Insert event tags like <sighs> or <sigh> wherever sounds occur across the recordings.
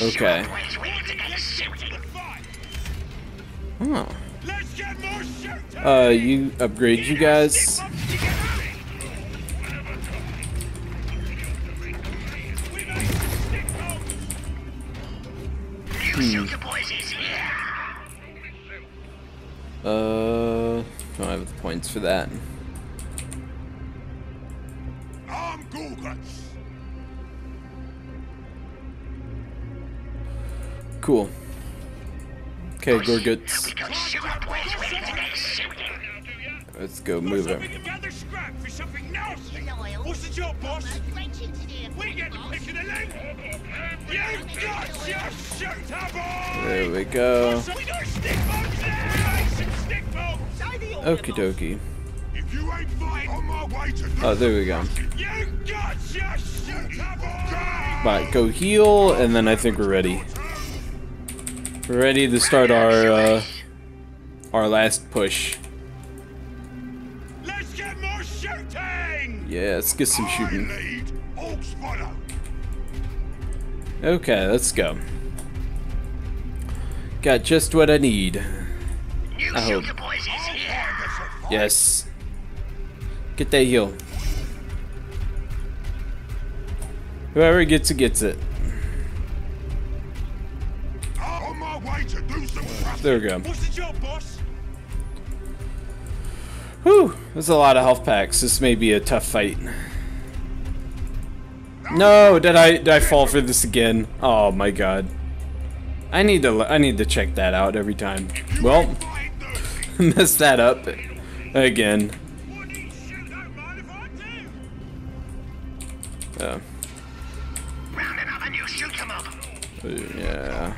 Okay. Oh. Uh, you upgrade you guys. Hmm. Uh, don't have the points for that. Cool. Okay, oh, Gorgutz. Let's go move it. We can gather scrap for something nasty. What's the job, boss? We get the pick of the loot. You got your shoot up, boy. There we go. We got stick bombs there. Some stick bombs. Okie dokie. If you ain't fighting on my way to Oh, there we go. You got your shoot up, boy. Right, go heal, and then I think we're ready. We're ready to start our uh, our last push. Let's get more shooting. Yeah, let's get some shooting. I need Ork Spotter. Okay, let's go. Got just what I need. I hope. Yes. Get that heal. Whoever gets it gets it. There we go. What's the job, boss? Whew, there's a lot of health packs. This may be a tough fight. No, did I did I fall for this again? Oh my god. I need to I need to check that out every time. Well, <laughs> messed that up again. What do you shoot? Don't mind if I do. Rounding up and you shoot them up. yeah,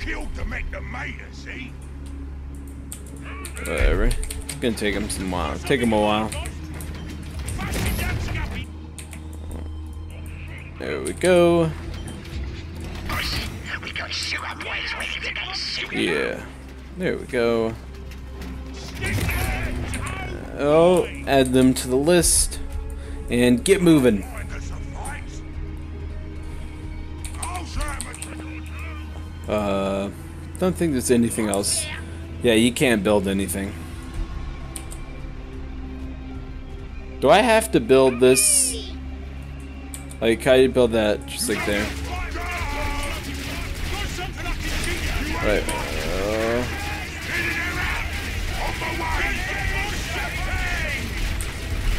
killed to make the mater, see? whatever. It's gonna take him some while. Take him a while. There we go. Yeah. There we go. Oh, add them to the list. And get moving. Uh, don't think there's anything else. Yeah, you can't build anything. Do I have to build this? Like, how do you build that? Just like there. Right. Uh,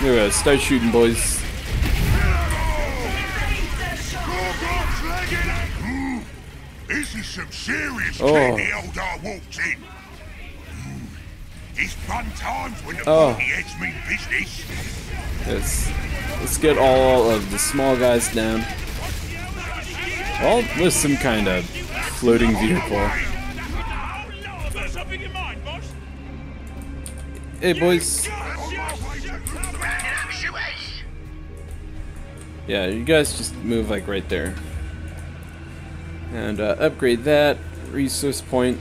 there we go. Start shooting, boys. This is some serious Oh. the old I walked in. Mm. It's fun times when the Oh. party heads mean business. Let's let's get all of the small guys down. Well, there's some kind of floating vehicle. something in mind, boss. Hey, boys. Yeah, you guys just move like right there. And uh, upgrade that resource point.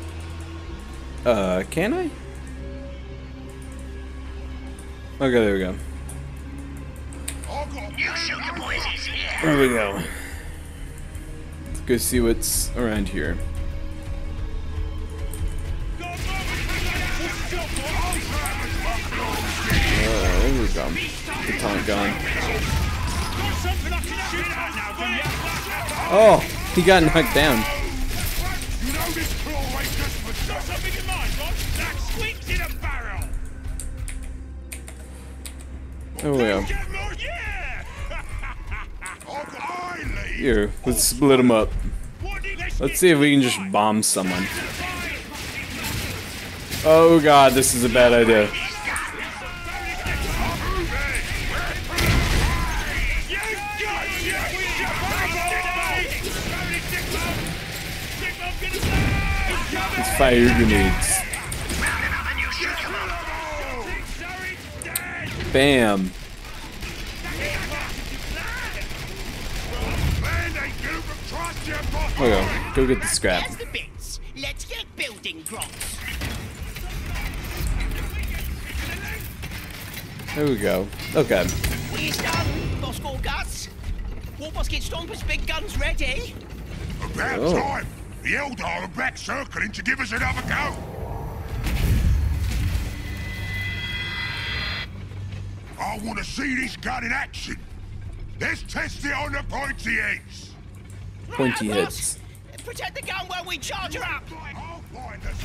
Uh, can I? Okay, there we go. There we go. Let's go see what's around here. There we go. The taunt gun. Oh, he got knocked down. You know this claw ain't just for got something in mind, boss. That squeaks in a barrel. There we go. Get more, yeah. I leave. Here, let's split them up. Let's see if we can just bomb someone. Oh god, this is a bad idea. Fire grenades. Bam. Oh go. Go get the scrap. There's the bits. Let's get building blocks. There we go. Okay. We're done, Boss Gorgutz. War Basket Stompers' big guns ready. About Oh. time. The Eldar are back circling to give us another go. I want to see this gun in action. Let's test it on the pointy ends. Pointy Right, boss. hits. Protect the gun while we charge her up. I'll find us.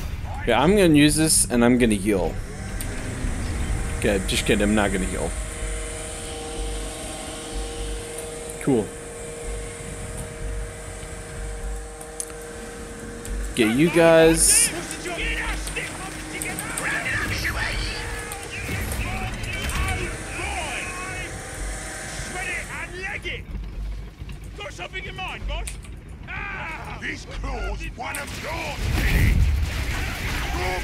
Yeah, I'm gonna use this and I'm gonna heal. Okay, just kidding, I'm not gonna heal. Cool. Get you guys. What's the job? Get us, stick up together. Spread it and leg it. Got something in mind, boss? Ah! This claw's one of yours, Vinny. Claw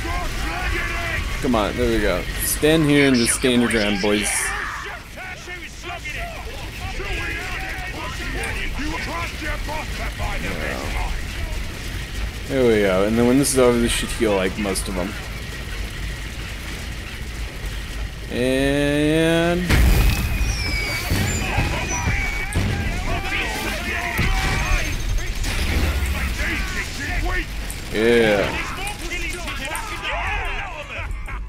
got dragging it. Come on, there we go. Stand here and just stand your ground, boys. There we go. And then when this is over, this should heal like most of them. And yeah,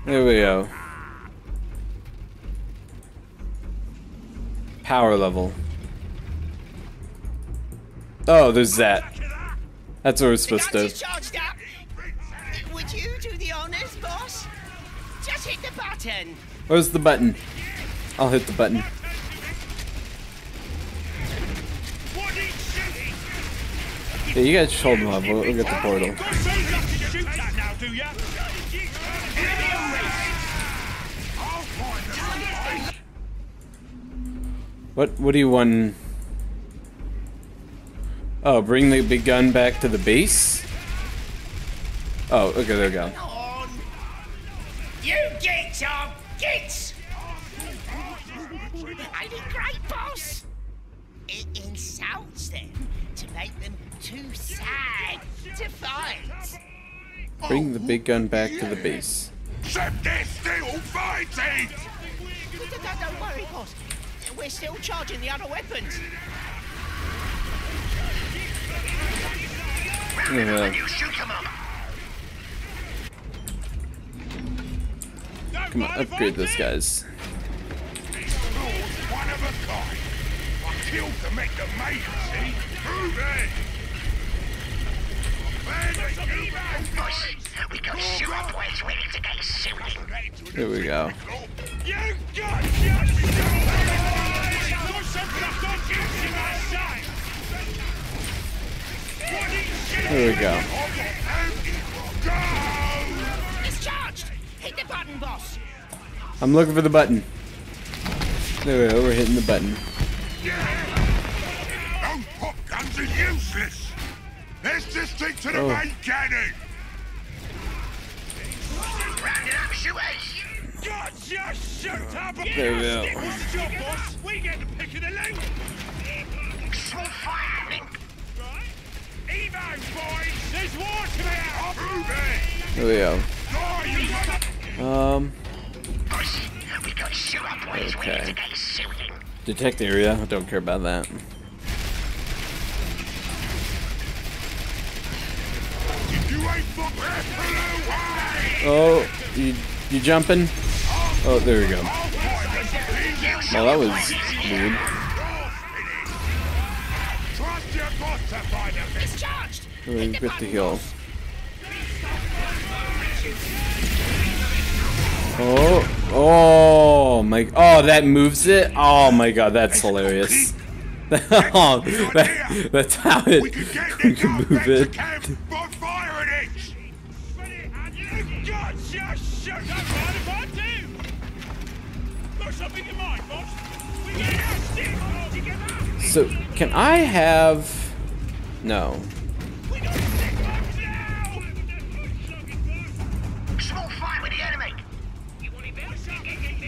there we go. Power level. Oh, there's that. That's what we're supposed to. up. Would you do the honors, boss? Just hit the button. Where's the button? I'll hit the button. What is shooting? Yeah, you guys hold them up. We'll, we'll get the portal. Got something you can shoot at now, do ya? I'll find the What? What do you want? Oh, bring the big gun back to the base. Oh, okay, there we go. You geeks are geeks. Ain't it great, boss? It insults them to make them too sad to fight. Bring the big gun back to the base. Except they're still fighting! Don't, eh? don't- don't worry, boss. We're still charging the other weapons. Yeah. Come on, upgrade those guys. This claw's one of a kind. I killed to make the maiden, see? Prove it! Got sewer boys ready to get shooting. There we go. What is shooting? There we go. Go! Hit the button, boss. I'm looking for the button. There we go. We're hitting the button. Those pop guns are useless! Let's just stick to the Oh. main cannon! Round it up, shooters. Gotcha! Shoot up! There we go. It! There we go. Oh. Um, Boss, we got sewer boys Okay. detect area. I don't care about that. If you ain't for pull away! Oh, you you jumping? Oh, there we go. Well, that was weird. Trust your boss to find a bit. It's charged. We get the heal. Oh, oh my! Oh, that moves it. Oh my god, that's hilarious. <laughs> oh, that, that's how <laughs> it We could get we the can move it. So, can I have... You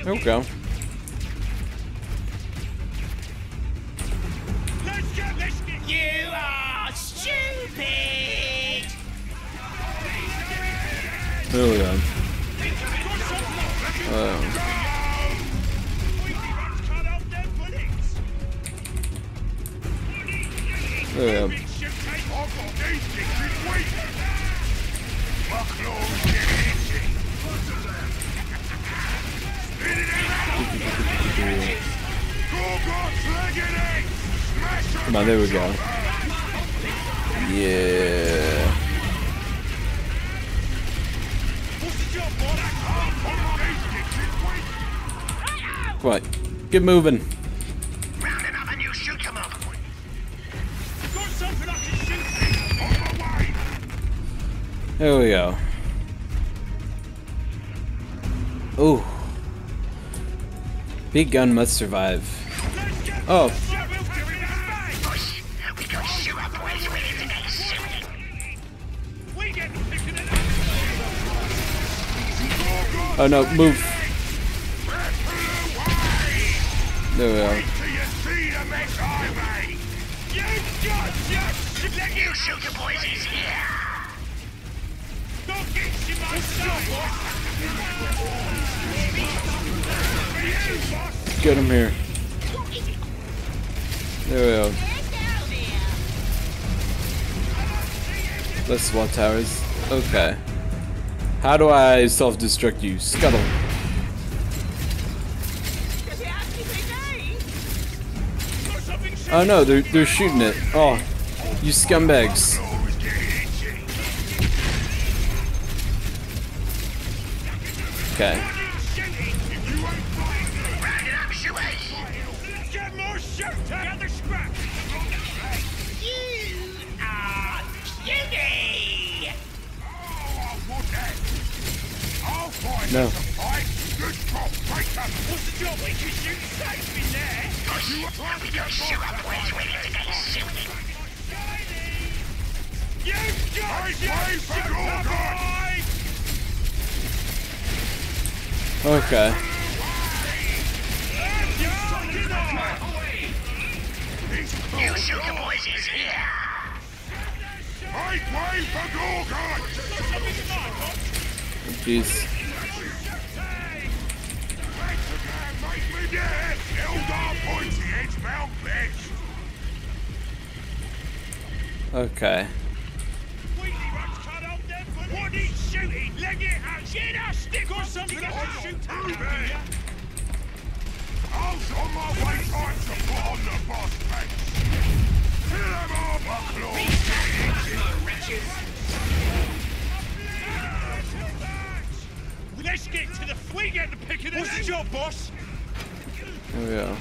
There we go. You are stupid. There we go. There we go. Come on, there we go. Yeah. Come. Get moving. There we go. Ooh. Big gun must survive. Oh. Oh no, move. There we here. Don't get my Get him here. There we go. Let's SWAT towers. Okay. How do I self-destruct you? Scuttle. Oh no, they're they're shooting it. Oh, you scumbags. Okay. Boy. Okay. You shooter boys here. Make way for Gorgon! Jeez. Make me dead! Eldar edge mount bitch! Okay. Wheatley runs cut off them for what he's shooting! Leg it out! Get a stick or something I can shoot! I was on my way time to put on the boss pants! Kill them all, Bucklaw! Let's get to the... We get the pick of the What's the job, boss? There we go.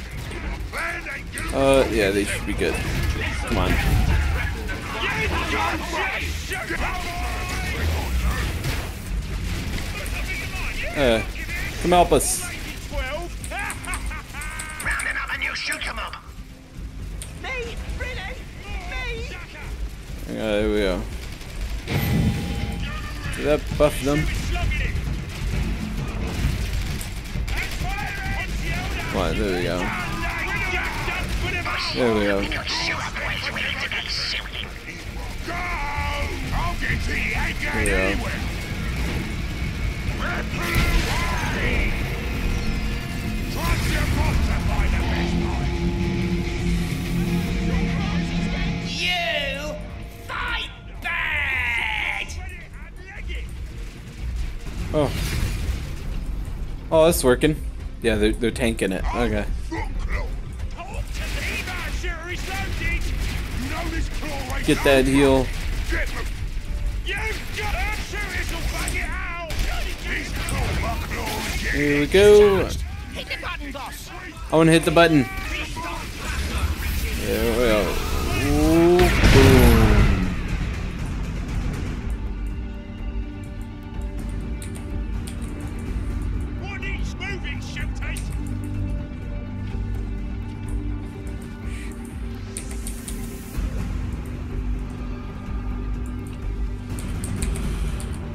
Uh, yeah, they should be good. Come on. Uh, come help us. Uh, there we go. Did that buff them? There we go. There we go. We get shooting. Go! You. Fight bad! Oh. Oh, that's working. Yeah, they're, they're tanking it. Okay. Get that heal. Here we go. I want to hit the button. There we go. Ooh, boom.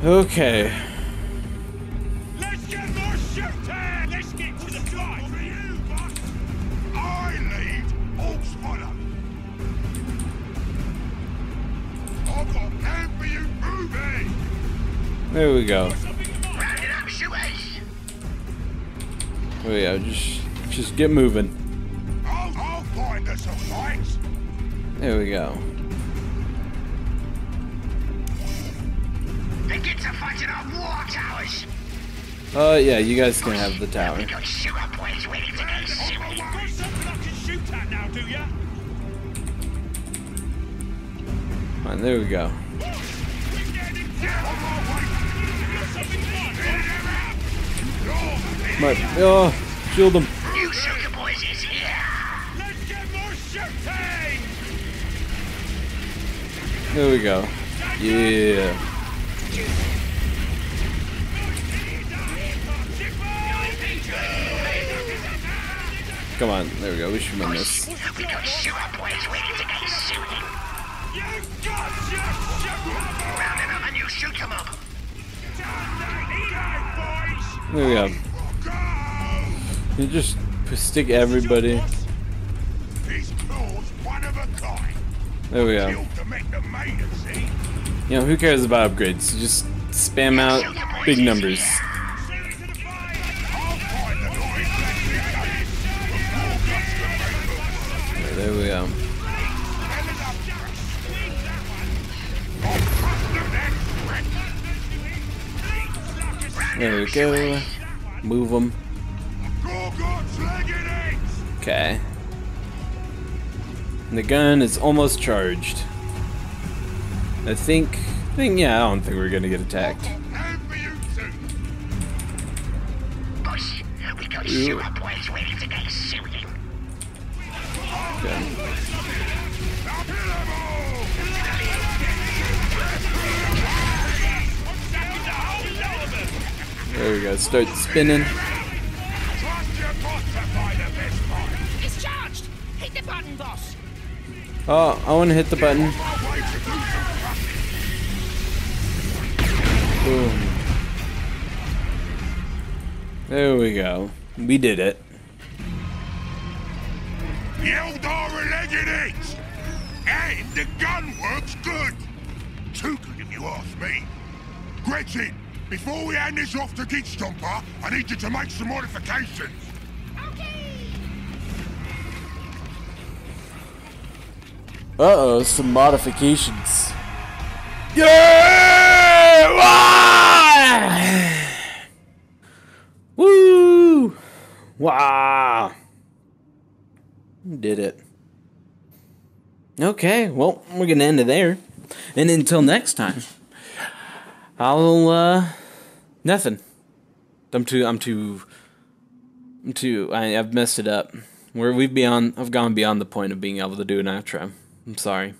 Okay. Let's get more shooting! Let's get to the fight! For you, boss! I lead, Orks follow. I've got plan for you moving! There we go. Something in mind? Rounding up shooters. There oh, we. Just, just get moving. I'll, I'll find us a fight! There we go. Uh, yeah, you guys can have the tower. We got super boys ready to go You've shooting. got something I can shoot at now, do ya? Fine, there we go. We're getting down on my way. You've got something in mind, My, oh, shield him. New super boys is here. Let's get more shooting! There we go. Yeah. Come on, there we go. We should win this. There we go. You just stick everybody. There we go. You know, who cares about upgrades? Just spam out big numbers. There we go. Move them. Okay. The gun is almost charged. I think, I think, yeah, I don't think we're gonna get attacked. Boss, we got Ew. super boys ready to go shooting. Okay. There we go. Start spinning. Button, boss! Oh, I want to hit the button. Boom. There we go. We did it. The Eldar legged eggs! And the gun works good! Too good if you ask me. Gretchin, before we hand this off to Git Stomper, I need you to make some modifications. Uh oh, some modifications. Yeah! Wah! <sighs> Woo! Wow! Did it. Okay, well, we're gonna end it there. And until next time, I'll, uh, nothing. I'm too, I'm too, I'm too, I, I've messed it up. Where we've beyond, I've gone beyond the point of being able to do an outro. I'm sorry.